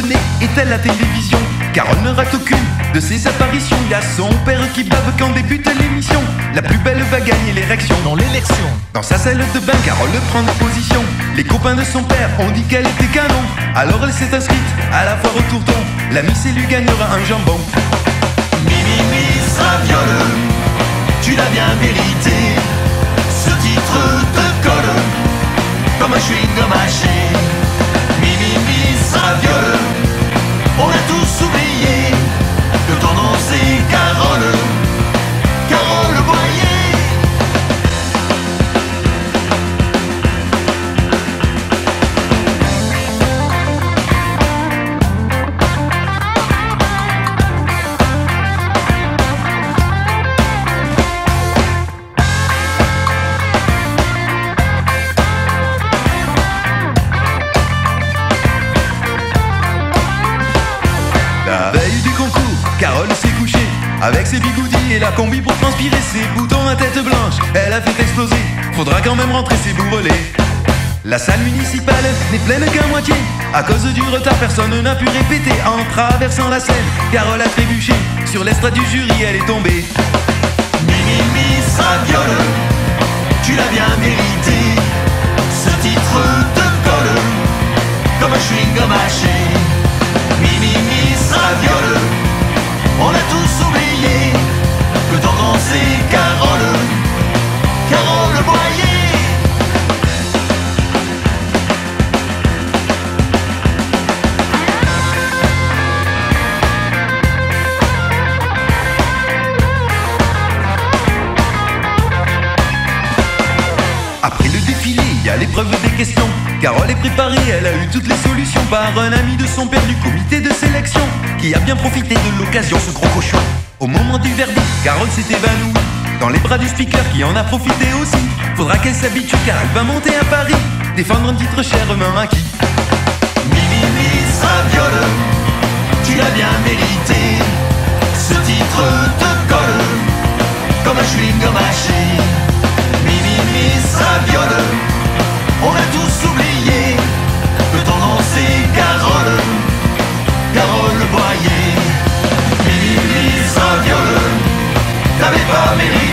tenait est-elle la télévision Carole ne rate aucune de ses apparitions. Il y a son père qui bave quand débute l'émission. La plus belle va gagner l'érection. Dans l'élection. Dans sa salle de bain, Carole prend position. Les copains de son père ont dit qu'elle était canon. Alors elle s'est inscrite à la foire au tourton. La Miss lui gagnera un jambon. Mimi Miss Raviole, tu l'as bien mérité. Ce titre te colle comme un chewing-gum. Carole s'est couchée avec ses bigoudis et la combi pour transpirer ses boutons à tête blanche. Elle a fait exploser, faudra quand même rentrer ses bourrelets. La salle municipale n'est pleine qu'à moitié. À cause du retard, personne n'a pu répéter. En traversant la scène, Carole a trébuché. Sur l'estrade du jury, elle est tombée. Mimi Miss Raviole, tu l'as bien mérité. Ce titre te colle comme un chewing-gum mâché. Mimi Miss Raviole, on a tous oublié que ton nom c'est Carole. Carole Boyer. Après le défilé, il y a l'épreuve des questions. Carole est préparée, elle a eu toutes les solutions par un ami de son père du comité de sélection qui a bien profité de l'occasion, ce gros cochon. Au moment du verdict, Carole s'est évanouie dans les bras du speaker qui en a profité aussi. Faudra qu'elle s'habitue car elle va monter à Paris, défendre un titre chèrement acquis. Mimi Raviole, tu l'as bien mérité. Ce titre te colle comme un chewing-gum mâché. Mimi Miss Raviole, t'avais pas mérité